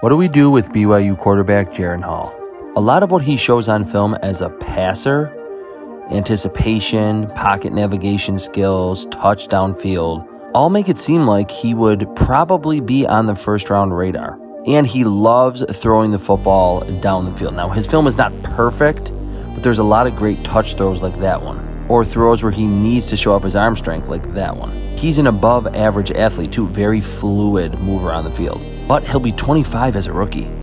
What do we do with BYU quarterback Jaren Hall? A lot of what he shows on film as a passer, anticipation, pocket navigation skills, touchdown field, all make it seem like he would probably be on the first round radar. And he loves throwing the football down the field. Now, his film is not perfect, but there's a lot of great touch throws like that one, or throws where he needs to show off his arm strength like that one. He's an above average athlete, too, very fluid mover on the field. But he'll be 25 as a rookie.